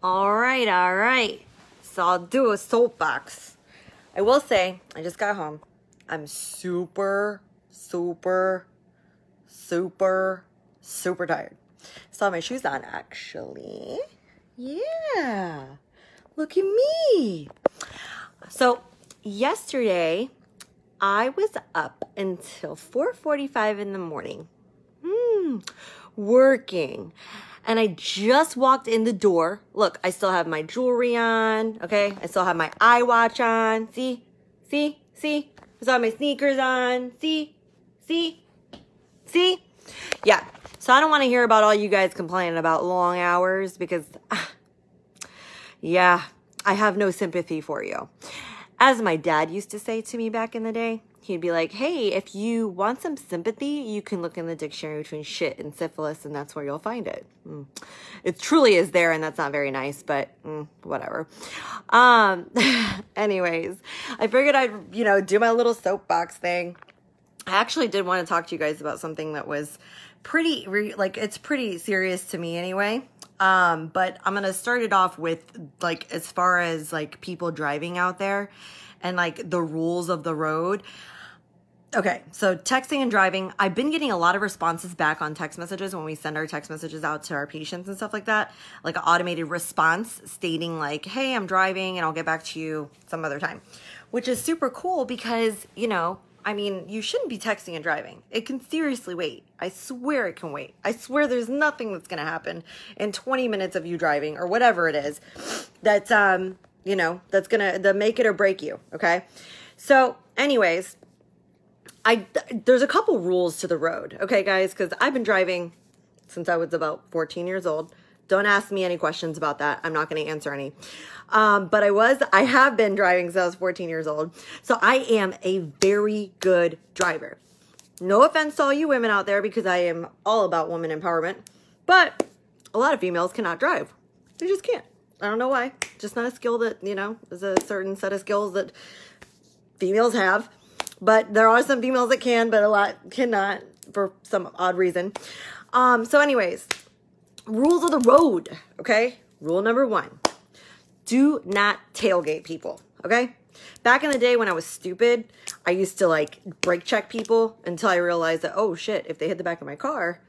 All right, all right. So I'll do a soapbox. I will say, I just got home. I'm super, super, super, super tired. Have my shoes on, actually. Yeah. Look at me. So yesterday, I was up until 4:45 in the morning. Hmm, working. And I just walked in the door. Look, I still have my jewelry on, okay? I still have my iWatch on. See? See? See? I still have my sneakers on. See? See? See? Yeah. So I don't want to hear about all you guys complaining about long hours because yeah, I have no sympathy for you. As my dad used to say to me back in the day, he'd be like, hey, if you want some sympathy, you can look in the dictionary between shit and syphilis, and that's where you'll find it. Mm. It truly is there, and that's not very nice, but mm, whatever. Um, anyways, I figured I'd, you know, do my little soapbox thing. I actually did want to talk to you guys about something that was pretty, re- like, it's pretty serious to me anyway. Um, but I'm gonna start it off with like as far as like people driving out there and like the rules of the road. Okay, so texting and driving, I've been getting a lot of responses back on text messages when we send our text messages out to our patients and stuff like that. Like an automated response stating, like, hey, I'm driving and I'll get back to you some other time, which is super cool because, you know, I mean, you shouldn't be texting and driving. It can seriously wait. I swear it can wait. I swear there's nothing that's going to happen in 20 minutes of you driving or whatever it is that's um, you know, that's to the make it or break you, okay? So, anyways, I there's a couple rules to the road, okay, guys, cuz I've been driving since I was about 14 years old. Don't ask me any questions about that. I'm not going to answer any. Um, but I was, I have been driving since I was 14 years old. So I am a very good driver. No offense to all you women out there because I am all about woman empowerment. But a lot of females cannot drive. They just can't. I don't know why. Just not a skill that, you know, is a certain set of skills that females have. But there are some females that can, but a lot cannot for some odd reason. Um, so anyways, rules of the road, okay? Rule number one do not tailgate people, okay? Back in the day when I was stupid, I used to like brake check people until I realized that, oh shit, if they hit the back of my car,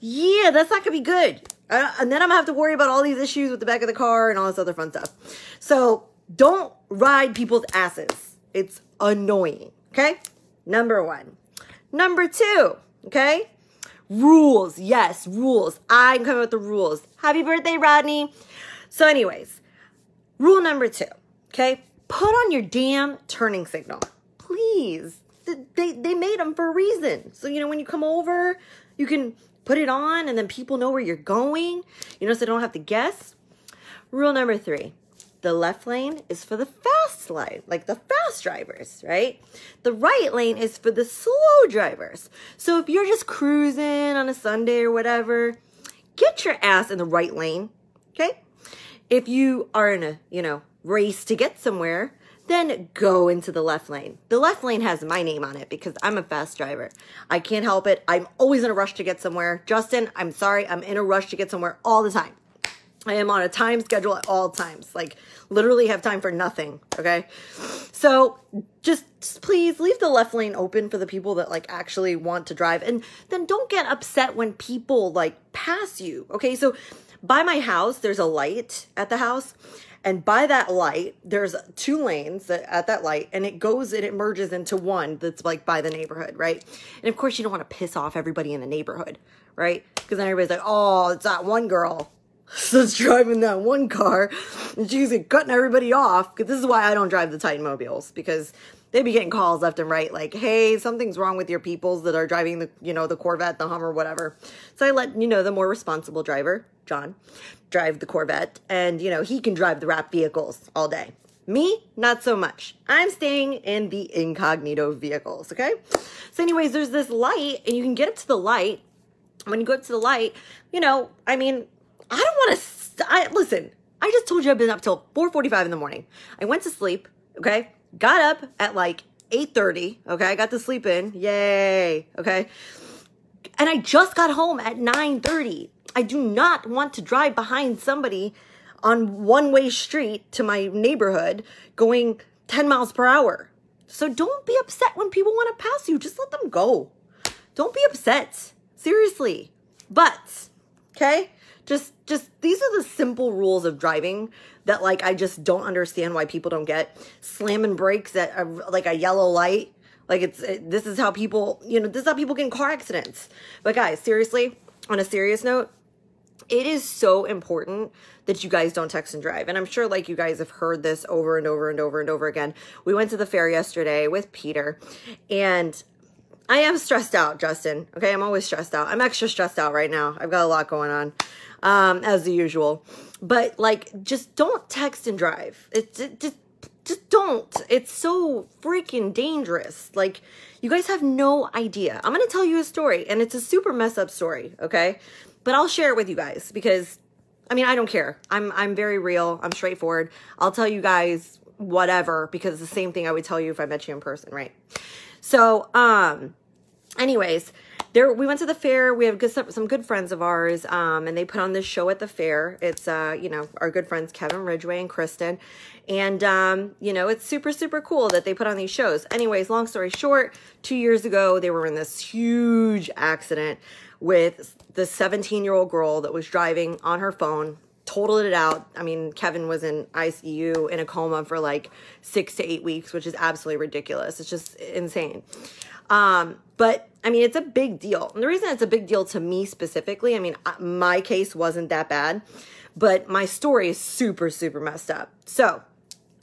yeah, that's not gonna be good. And then I'm gonna have to worry about all these issues with the back of the car and all this other fun stuff. So don't ride people's asses. It's annoying, okay? Number one. Number two, okay? Rules. Yes, rules. I'm coming with the rules. Happy birthday, Rodney. So, anyways, rule number two, okay? Put on your damn turning signal. Please. They, they made them for a reason. So, you know, when you come over, you can put it on and then people know where you're going, you know, so they don't have to guess. Rule number three the left lane is for the fast lane, like the fast drivers, right? The right lane is for the slow drivers. So if you're just cruising on a Sunday or whatever, get your ass in the right lane, okay? If you are in a, you know, race to get somewhere, then go into the left lane. The left lane has my name on it because I'm a fast driver. I can't help it. I'm always in a rush to get somewhere. Justin, I'm sorry. I'm in a rush to get somewhere all the time. I am on a time schedule at all times. Like literally have time for nothing. Okay. So just, just please leave the left lane open for the people that like actually want to drive. And then don't get upset when people like pass you. Okay. So by my house, there's a light at the house. And by that light, there's two lanes at that light, and it goes and it merges into one that's like by the neighborhood, right? And of course, you don't want to piss off everybody in the neighborhood, right? Because then everybody's like, oh, it's that one girl that's driving that one car and she's cutting everybody off because this is why I don't drive the Titan mobiles because they'd be getting calls left and right like hey something's wrong with your peoples that are driving the you know the Corvette the Hummer whatever so I let you know the more responsible driver John drive the Corvette and you know he can drive the wrap vehicles all day me not so much I'm staying in the incognito vehicles okay so anyways there's this light and you can get up to the light when you go up to the light you know I mean I don't want to. St- I listen. I just told you I've been up till 4:45 in the morning. I went to sleep. Okay, got up at like 8:30. Okay, I got to sleep in. Yay. Okay, and I just got home at 9:30. I do not want to drive behind somebody on one way street to my neighborhood going 10 miles per hour. So don't be upset when people want to pass you. Just let them go. Don't be upset. Seriously. But, okay? Just just these are the simple rules of driving that like I just don't understand why people don't get. Slamming brakes at a, like a yellow light. Like it's it, this is how people, you know, this is how people get in car accidents. But guys, seriously, on a serious note, it is so important that you guys don't text and drive. And I'm sure like you guys have heard this over and over and over and over again. We went to the fair yesterday with Peter and I am stressed out, Justin. Okay, I'm always stressed out. I'm extra stressed out right now. I've got a lot going on, um, as usual. But like, just don't text and drive. It's it, just, just don't. It's so freaking dangerous. Like, you guys have no idea. I'm gonna tell you a story, and it's a super mess up story. Okay, but I'll share it with you guys because, I mean, I don't care. I'm I'm very real. I'm straightforward. I'll tell you guys whatever because it's the same thing I would tell you if I met you in person, right? So, um, anyways, there we went to the fair. We have good some good friends of ours, um, and they put on this show at the fair. It's uh, you know, our good friends Kevin Ridgway and Kristen, and um, you know, it's super super cool that they put on these shows. Anyways, long story short, two years ago they were in this huge accident with the 17 year old girl that was driving on her phone totaled it out. I mean, Kevin was in ICU in a coma for like six to eight weeks, which is absolutely ridiculous. It's just insane. Um, but I mean, it's a big deal. And the reason it's a big deal to me specifically, I mean, my case wasn't that bad, but my story is super, super messed up. So,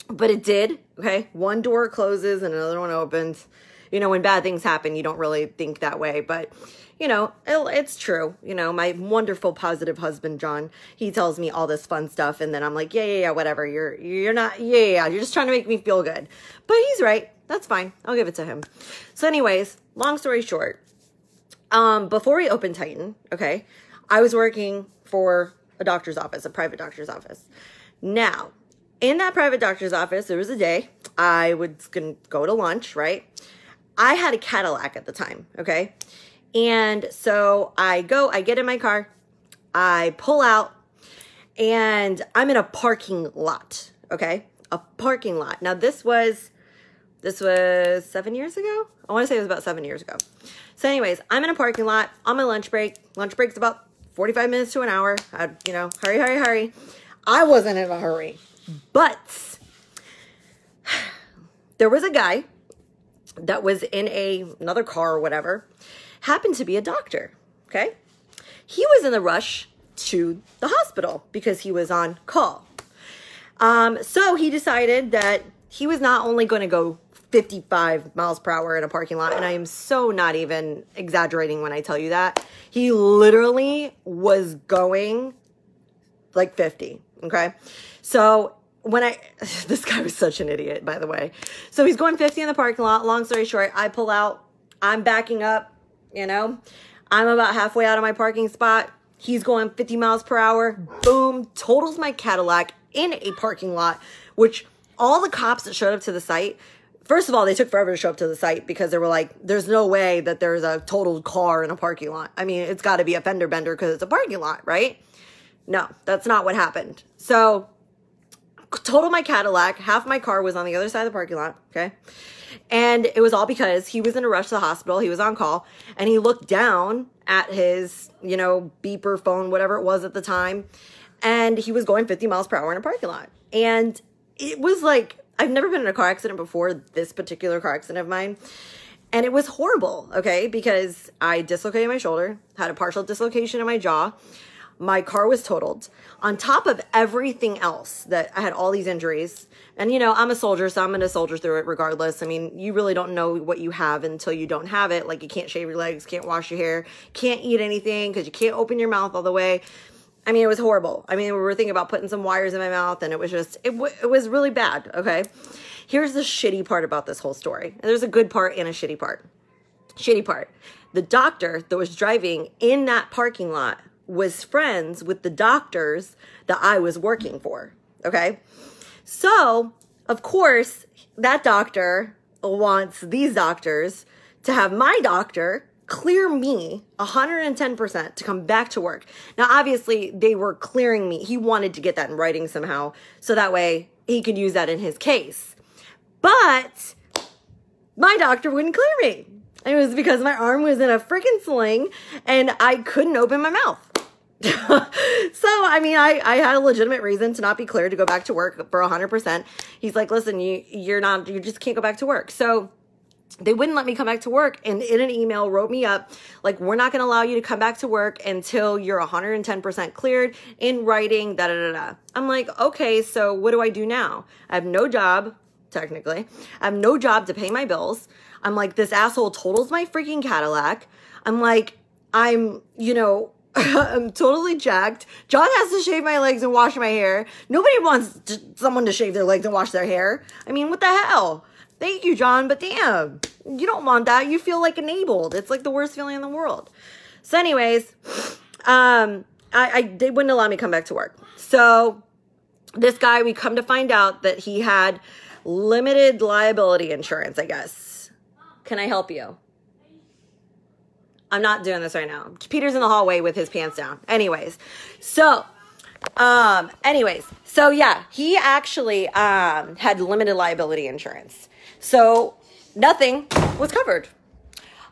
but it did. Okay. One door closes and another one opens. You know, when bad things happen, you don't really think that way, but you know, it's true. You know, my wonderful positive husband John, he tells me all this fun stuff and then I'm like, "Yeah, yeah, yeah, whatever. You're you're not yeah, yeah, yeah. You're just trying to make me feel good." But he's right. That's fine. I'll give it to him. So anyways, long story short, um before we opened Titan, okay? I was working for a doctor's office, a private doctor's office. Now, in that private doctor's office, there was a day I was to go to lunch, right? I had a Cadillac at the time, okay? And so I go, I get in my car, I pull out, and I'm in a parking lot, okay? A parking lot. Now this was this was seven years ago. I want to say it was about seven years ago. So, anyways, I'm in a parking lot on my lunch break. Lunch break's about 45 minutes to an hour. I, you know, hurry, hurry, hurry. I wasn't in a hurry, but there was a guy that was in a another car or whatever happened to be a doctor. Okay. He was in the rush to the hospital because he was on call. Um, so he decided that he was not only going to go 55 miles per hour in a parking lot, and I am so not even exaggerating when I tell you that. He literally was going like 50. Okay. So when I, this guy was such an idiot, by the way. So he's going 50 in the parking lot. Long story short, I pull out, I'm backing up you know? I'm about halfway out of my parking spot. He's going 50 miles per hour. Boom, totals my Cadillac in a parking lot, which all the cops that showed up to the site, first of all, they took forever to show up to the site because they were like, there's no way that there's a totaled car in a parking lot. I mean, it's got to be a fender bender because it's a parking lot, right? No, that's not what happened. So, total my Cadillac. Half my car was on the other side of the parking lot, okay? And it was all because he was in a rush to the hospital. He was on call and he looked down at his, you know, beeper phone, whatever it was at the time. And he was going 50 miles per hour in a parking lot. And it was like, I've never been in a car accident before, this particular car accident of mine. And it was horrible, okay? Because I dislocated my shoulder, had a partial dislocation in my jaw my car was totaled. On top of everything else, that I had all these injuries. And you know, I'm a soldier, so I'm gonna soldier through it regardless. I mean, you really don't know what you have until you don't have it. Like you can't shave your legs, can't wash your hair, can't eat anything because you can't open your mouth all the way. I mean, it was horrible. I mean, we were thinking about putting some wires in my mouth, and it was just, it, it was really bad. Okay. Here's the shitty part about this whole story. And there's a good part and a shitty part. Shitty part. The doctor that was driving in that parking lot was friends with the doctors that I was working for. Okay. So, of course, that doctor wants these doctors to have my doctor clear me 110% to come back to work. Now, obviously, they were clearing me. He wanted to get that in writing somehow so that way he could use that in his case. But my doctor wouldn't clear me. It was because my arm was in a freaking sling and I couldn't open my mouth. so, I mean, I, I had a legitimate reason to not be cleared to go back to work for 100%. He's like, listen, you, you're not, you just can't go back to work. So, they wouldn't let me come back to work and in an email wrote me up like we're not going to allow you to come back to work until you're 110% cleared in writing da da da da. I'm like okay so what do i do now? I have no job technically. I have no job to pay my bills. I'm like this asshole totals my freaking cadillac. I'm like i'm you know I'm totally jacked. John has to shave my legs and wash my hair. Nobody wants to, someone to shave their legs and wash their hair. I mean, what the hell? Thank you, John, but damn, you don't want that. You feel like enabled. It's like the worst feeling in the world. So, anyways, um, I, I they wouldn't allow me to come back to work. So this guy, we come to find out that he had limited liability insurance, I guess. Can I help you? I'm not doing this right now. Peter's in the hallway with his pants down. Anyways, so um anyways, so yeah, he actually um had limited liability insurance. So nothing was covered.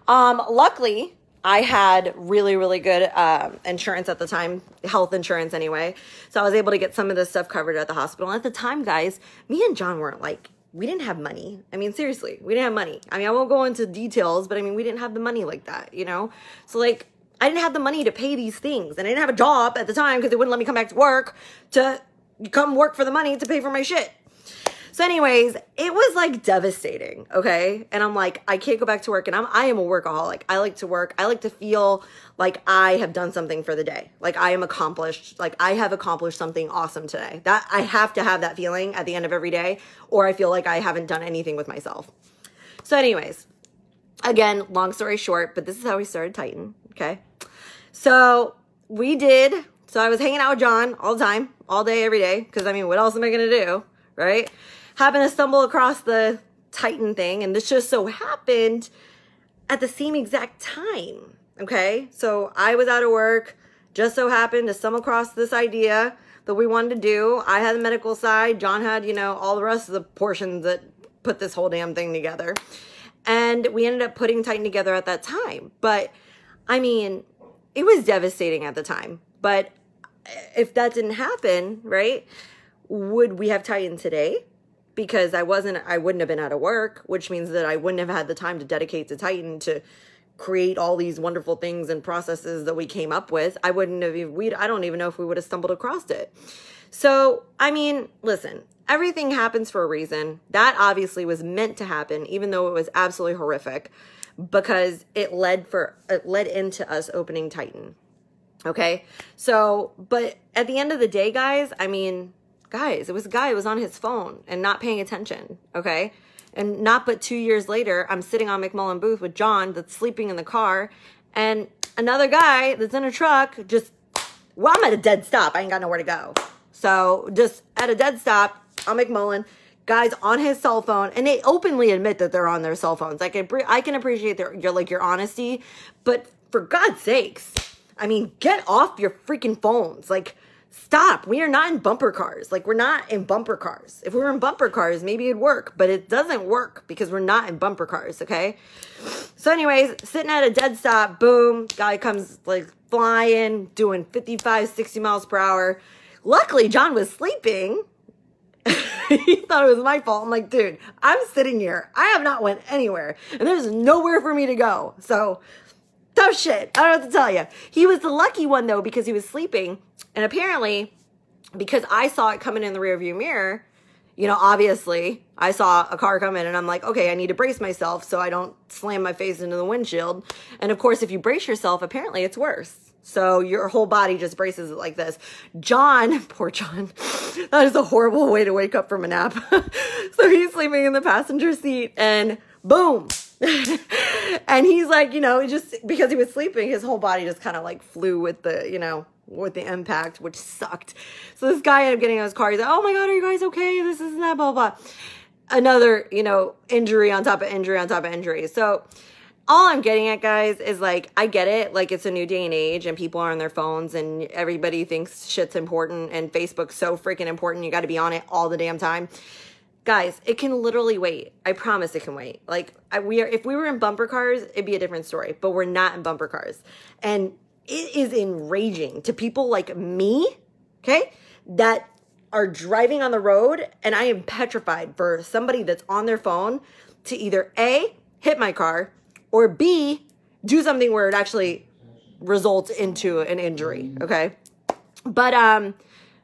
Um luckily, I had really, really good um, insurance at the time, health insurance anyway. So I was able to get some of this stuff covered at the hospital. And at the time, guys, me and John weren't like we didn't have money. I mean, seriously, we didn't have money. I mean, I won't go into details, but I mean, we didn't have the money like that, you know? So, like, I didn't have the money to pay these things. And I didn't have a job at the time because they wouldn't let me come back to work to come work for the money to pay for my shit. So, anyways, it was like devastating, okay? And I'm like, I can't go back to work. And I'm I am a workaholic. I like to work. I like to feel like I have done something for the day. Like I am accomplished. Like I have accomplished something awesome today. That I have to have that feeling at the end of every day, or I feel like I haven't done anything with myself. So, anyways, again, long story short, but this is how we started Titan, okay? So we did. So I was hanging out with John all the time, all day, every day, because I mean, what else am I gonna do, right? Happened to stumble across the Titan thing, and this just so happened at the same exact time. Okay, so I was out of work, just so happened to stumble across this idea that we wanted to do. I had the medical side, John had, you know, all the rest of the portions that put this whole damn thing together. And we ended up putting Titan together at that time. But I mean, it was devastating at the time. But if that didn't happen, right, would we have Titan today? Because I wasn't I wouldn't have been out of work, which means that I wouldn't have had the time to dedicate to Titan to create all these wonderful things and processes that we came up with. I wouldn't have we I don't even know if we would have stumbled across it. So, I mean, listen, everything happens for a reason. That obviously was meant to happen even though it was absolutely horrific because it led for it led into us opening Titan. Okay? So, but at the end of the day, guys, I mean, guys, it was a guy who was on his phone and not paying attention, okay? And not but two years later, I'm sitting on McMullen booth with John that's sleeping in the car, and another guy that's in a truck just, well, I'm at a dead stop. I ain't got nowhere to go. So just at a dead stop on McMullen, guys on his cell phone, and they openly admit that they're on their cell phones. Like I can appreciate their your like your honesty, but for God's sakes, I mean, get off your freaking phones. Like stop. We are not in bumper cars. Like we're not in bumper cars. If we were in bumper cars, maybe it'd work, but it doesn't work because we're not in bumper cars, okay? So anyways, sitting at a dead stop, boom, guy comes like flying, doing 55, 60 miles per hour. Luckily, John was sleeping. he thought it was my fault. I'm like, dude, I'm sitting here. I have not went anywhere, and there's nowhere for me to go. So tough shit. I don't know what to tell you. He was the lucky one though because he was sleeping and apparently, because I saw it coming in the rearview mirror, you know, obviously I saw a car come in and I'm like, okay, I need to brace myself so I don't slam my face into the windshield. And of course, if you brace yourself, apparently it's worse. So your whole body just braces it like this. John, poor John, that is a horrible way to wake up from a nap. so he's sleeping in the passenger seat and boom. and he's like, you know, just because he was sleeping, his whole body just kind of like flew with the, you know, with the impact, which sucked. So this guy ended up getting in his car. He's like, "Oh my god, are you guys okay? This is that blah blah." Another, you know, injury on top of injury on top of injury. So all I'm getting at, guys, is like, I get it. Like, it's a new day and age, and people are on their phones, and everybody thinks shit's important, and Facebook's so freaking important. You got to be on it all the damn time. Guys, it can literally wait. I promise it can wait. Like, I, we are, if we were in bumper cars, it'd be a different story, but we're not in bumper cars. And it is enraging to people like me, okay, that are driving on the road, and I am petrified for somebody that's on their phone to either A, hit my car, or B, do something where it actually results into an injury. Okay. But, um,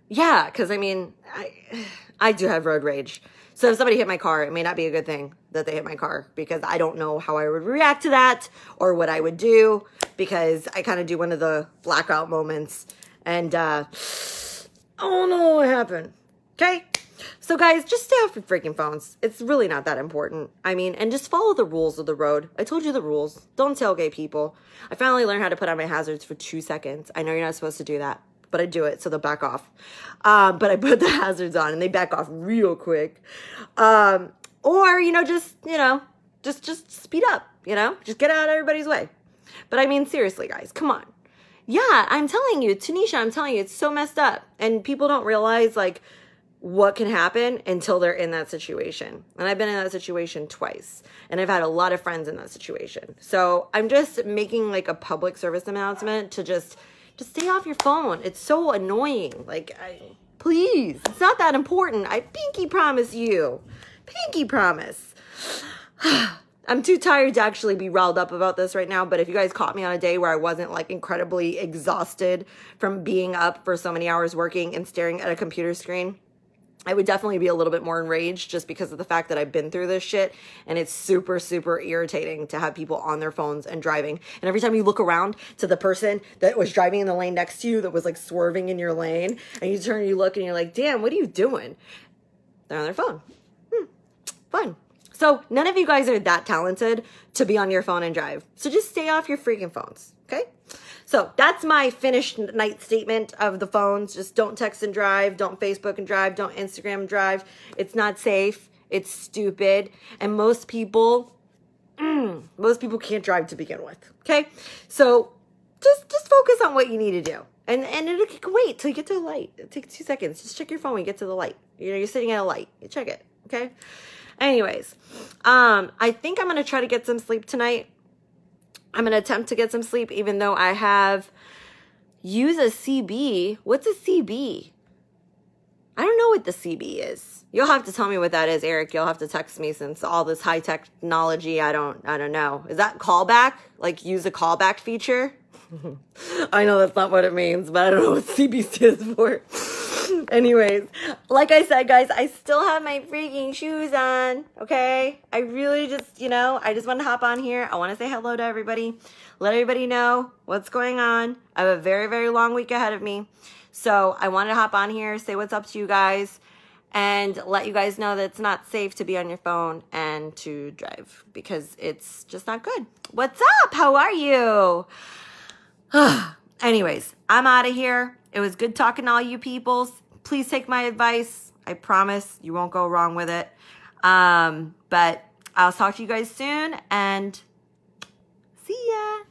yeah, because I mean, I, I do have road rage. So if somebody hit my car, it may not be a good thing that they hit my car because I don't know how I would react to that or what I would do because I kind of do one of the blackout moments and uh, I don't know what happened. Okay. So guys, just stay off your freaking phones. It's really not that important. I mean, and just follow the rules of the road. I told you the rules. Don't tailgate people. I finally learned how to put on my hazards for two seconds. I know you're not supposed to do that, but I do it so they'll back off. Um, but I put the hazards on and they back off real quick. Um, or, you know, just, you know, just, just speed up, you know, just get out of everybody's way. But I mean, seriously, guys, come on. Yeah, I'm telling you, Tanisha, I'm telling you, it's so messed up. And people don't realize, like, what can happen until they're in that situation. And I've been in that situation twice. And I've had a lot of friends in that situation. So I'm just making like a public service announcement to just just stay off your phone. It's so annoying. Like I please. It's not that important. I pinky promise you. Pinky promise. I'm too tired to actually be riled up about this right now, but if you guys caught me on a day where I wasn't like incredibly exhausted from being up for so many hours working and staring at a computer screen, I would definitely be a little bit more enraged just because of the fact that I've been through this shit and it's super, super irritating to have people on their phones and driving. And every time you look around to the person that was driving in the lane next to you that was like swerving in your lane and you turn and you look and you're like, damn, what are you doing? They're on their phone. Hmm, fun. So none of you guys are that talented to be on your phone and drive. So just stay off your freaking phones, okay? So that's my finished night statement of the phones. Just don't text and drive, don't Facebook and drive, don't Instagram and drive. It's not safe. It's stupid. And most people, mm, most people can't drive to begin with. Okay. So just, just focus on what you need to do. And, and it can wait till you get to the light. It takes two seconds. Just check your phone when you get to the light. You know, you're sitting at a light. You check it. Okay. Anyways, um, I think I'm going to try to get some sleep tonight. I'm going to attempt to get some sleep even though I have use a CB. What's a CB? I don't know what the CB is. You'll have to tell me what that is, Eric. You'll have to text me since all this high technology, I don't I don't know. Is that callback? Like use a callback feature? I know that's not what it means, but I don't know what CB stands for. Anyways, like I said, guys, I still have my freaking shoes on. Okay. I really just, you know, I just want to hop on here. I want to say hello to everybody, let everybody know what's going on. I have a very, very long week ahead of me. So I wanted to hop on here, say what's up to you guys, and let you guys know that it's not safe to be on your phone and to drive because it's just not good. What's up? How are you? Anyways, I'm out of here. It was good talking to all you peoples. Please take my advice. I promise you won't go wrong with it. Um, but I'll talk to you guys soon and see ya.